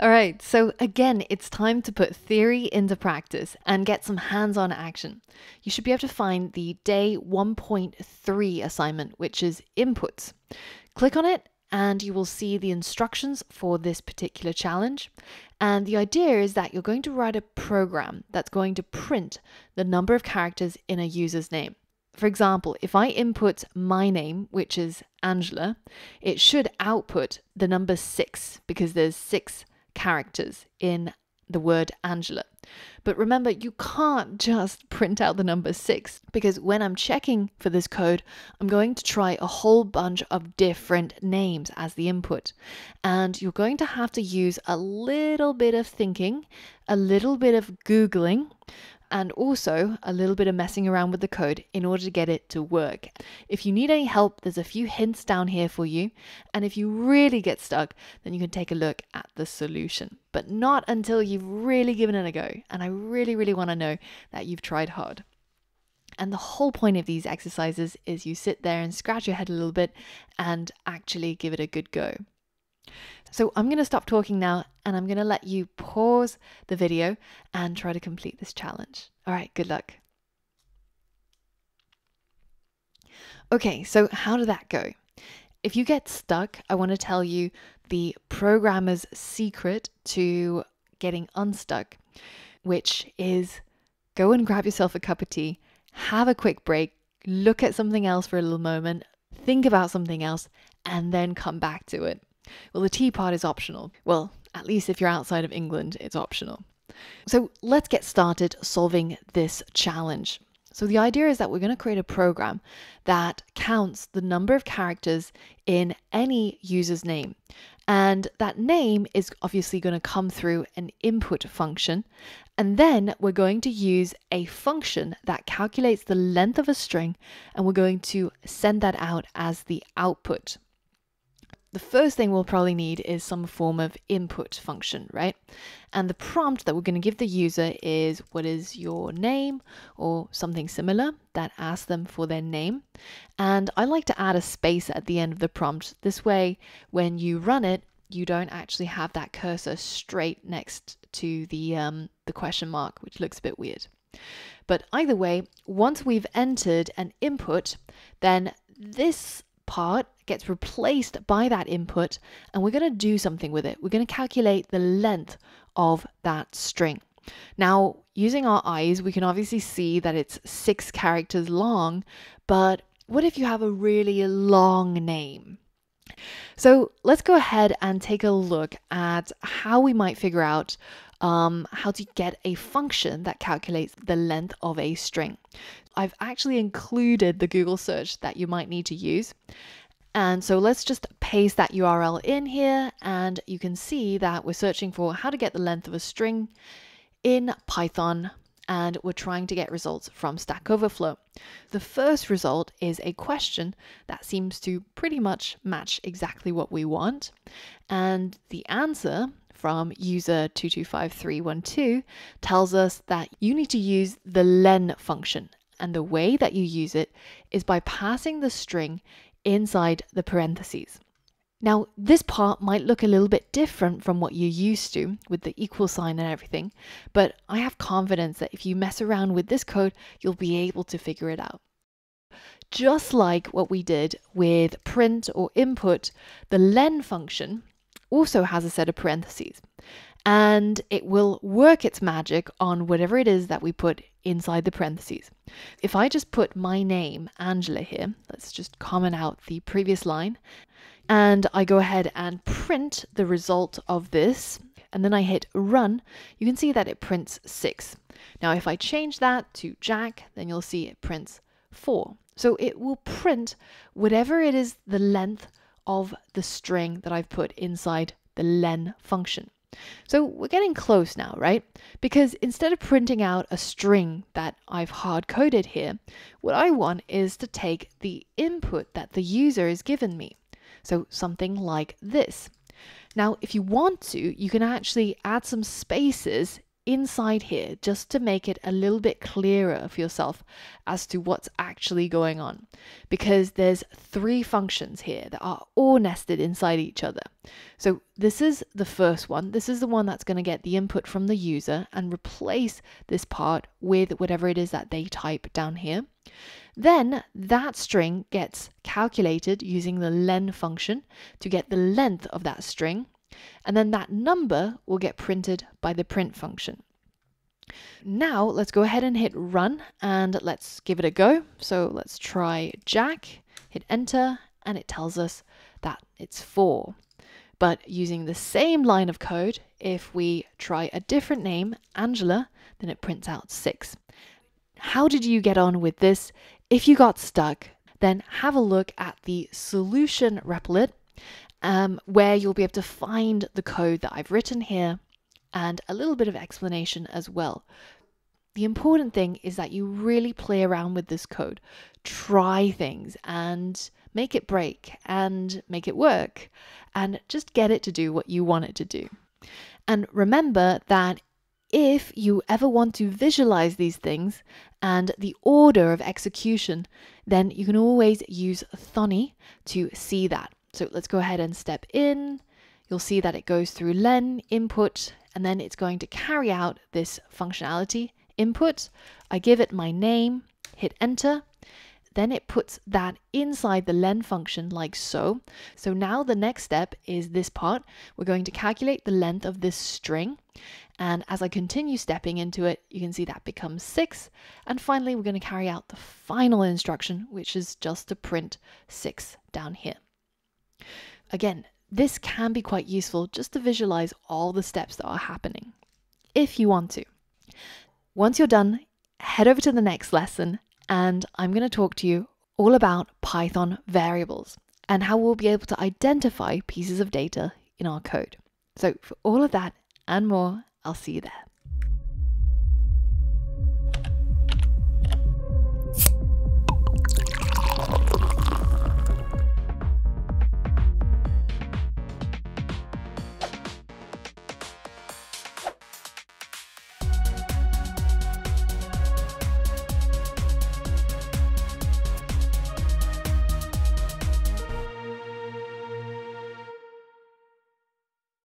All right, so again, it's time to put theory into practice and get some hands on action. You should be able to find the day 1.3 assignment, which is inputs. Click on it and you will see the instructions for this particular challenge. And the idea is that you're going to write a program that's going to print the number of characters in a user's name. For example, if I input my name, which is Angela, it should output the number six because there's six characters in the word Angela. But remember, you can't just print out the number six because when I'm checking for this code, I'm going to try a whole bunch of different names as the input. And you're going to have to use a little bit of thinking, a little bit of Googling, and also a little bit of messing around with the code in order to get it to work. If you need any help, there's a few hints down here for you. And if you really get stuck, then you can take a look at the solution, but not until you've really given it a go. And I really, really want to know that you've tried hard. And the whole point of these exercises is you sit there and scratch your head a little bit and actually give it a good go. So I'm going to stop talking now and I'm going to let you pause the video and try to complete this challenge. All right, good luck. Okay, so how did that go? If you get stuck, I want to tell you the programmer's secret to getting unstuck, which is go and grab yourself a cup of tea, have a quick break, look at something else for a little moment, think about something else, and then come back to it. Well, the tea part is optional. Well, at least if you're outside of England, it's optional. So let's get started solving this challenge. So the idea is that we're going to create a program that counts the number of characters in any user's name. And that name is obviously going to come through an input function. And then we're going to use a function that calculates the length of a string and we're going to send that out as the output the first thing we'll probably need is some form of input function, right? And the prompt that we're going to give the user is what is your name or something similar that asks them for their name. And I like to add a space at the end of the prompt. This way, when you run it, you don't actually have that cursor straight next to the, um, the question mark, which looks a bit weird. But either way, once we've entered an input, then this part gets replaced by that input and we're going to do something with it. We're going to calculate the length of that string. Now, using our eyes, we can obviously see that it's six characters long, but what if you have a really long name? So let's go ahead and take a look at how we might figure out um, how to get a function that calculates the length of a string. I've actually included the Google search that you might need to use. And so let's just paste that URL in here and you can see that we're searching for how to get the length of a string in Python and we're trying to get results from Stack Overflow. The first result is a question that seems to pretty much match exactly what we want. And the answer from user 225312 tells us that you need to use the len function. And the way that you use it is by passing the string inside the parentheses. Now, this part might look a little bit different from what you're used to with the equal sign and everything, but I have confidence that if you mess around with this code, you'll be able to figure it out. Just like what we did with print or input, the len function also has a set of parentheses and it will work its magic on whatever it is that we put inside the parentheses. If I just put my name, Angela, here, let's just comment out the previous line, and I go ahead and print the result of this, and then I hit run, you can see that it prints 6. Now if I change that to Jack, then you'll see it prints 4. So it will print whatever it is the length of the string that I've put inside the len function. So we're getting close now, right? Because instead of printing out a string that I've hard coded here, what I want is to take the input that the user has given me. So something like this. Now, if you want to, you can actually add some spaces inside here just to make it a little bit clearer for yourself as to what's actually going on because there's three functions here that are all nested inside each other. So this is the first one. This is the one that's going to get the input from the user and replace this part with whatever it is that they type down here. Then that string gets calculated using the len function to get the length of that string and then that number will get printed by the print function. Now let's go ahead and hit run and let's give it a go. So let's try Jack, hit enter, and it tells us that it's four. But using the same line of code, if we try a different name, Angela, then it prints out six. How did you get on with this? If you got stuck, then have a look at the solution replit um, where you'll be able to find the code that I've written here and a little bit of explanation as well. The important thing is that you really play around with this code, try things and make it break and make it work and just get it to do what you want it to do. And remember that if you ever want to visualize these things and the order of execution, then you can always use Thonny to see that. So let's go ahead and step in. You'll see that it goes through len, input, and then it's going to carry out this functionality. Input, I give it my name, hit enter, then it puts that inside the len function like so. So now the next step is this part. We're going to calculate the length of this string. And as I continue stepping into it, you can see that becomes six. And finally, we're going to carry out the final instruction, which is just to print six down here. Again, this can be quite useful just to visualize all the steps that are happening, if you want to. Once you're done, head over to the next lesson, and I'm going to talk to you all about Python variables and how we'll be able to identify pieces of data in our code. So, for all of that and more, I'll see you there.